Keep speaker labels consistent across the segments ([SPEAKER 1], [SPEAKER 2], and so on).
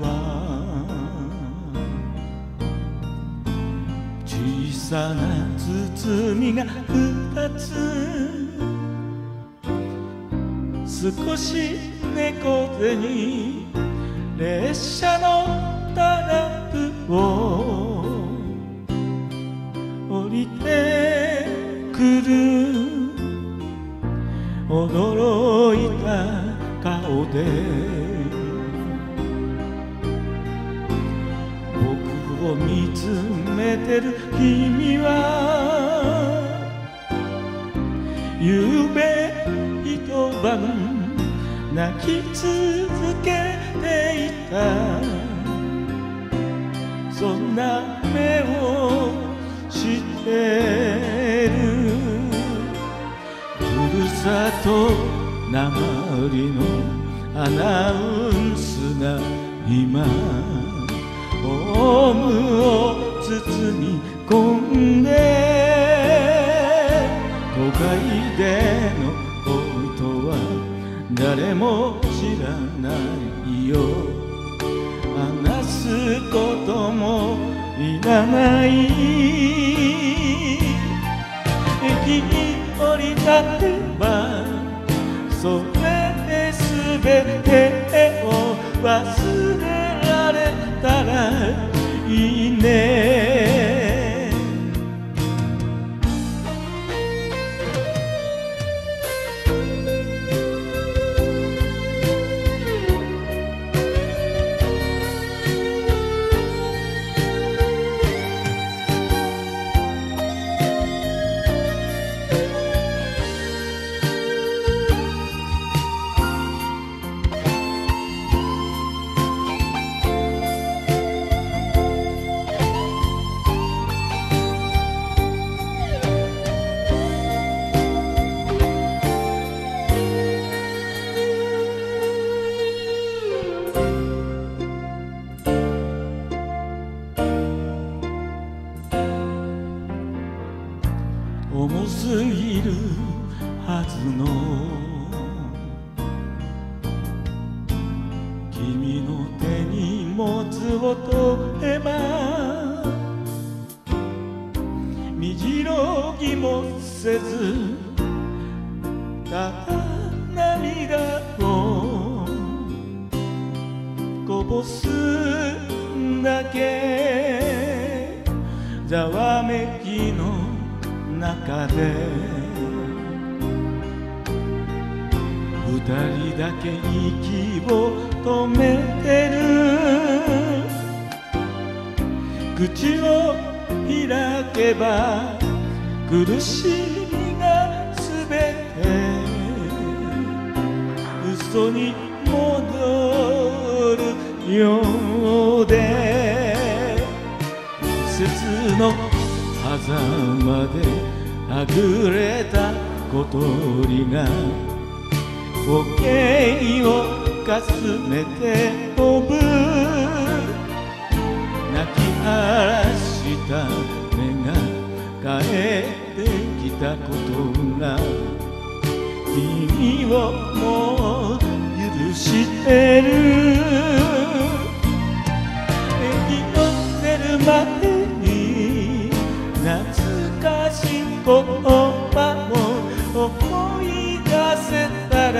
[SPEAKER 1] は小さな包みが二つ少し猫背に列車のタラップを降りてくる。驚いた顔で。見つめてる君はゆうべ一晩泣き続けていた。そんな目をしてる。ふるさと鉛のアナウンスが今。ホームを包み込んで都会でのことは誰も知らないよ。話すこともいらない。駅に降り立てばそれで全てを忘れ重すぎるはずの。君の手に持つ音へばみじろぎもせずただ涙をこぼすだけ。ざわめきの中で。二人だけ息を止めてる。口を開けば苦しみがすべて。嘘に戻るようで。季節の狭間ではぐれた小鳥が時計をかすめて飛ぶ。泣き晴らした目が帰ってきたことが。君をもう許してる。駅を出るまで言葉を思い出せたら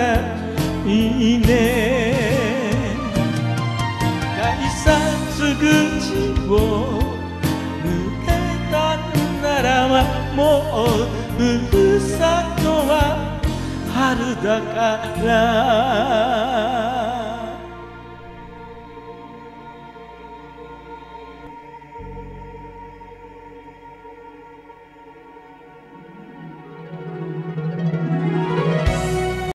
[SPEAKER 1] いいね改札口を抜けたんならばもうふるさとは春だから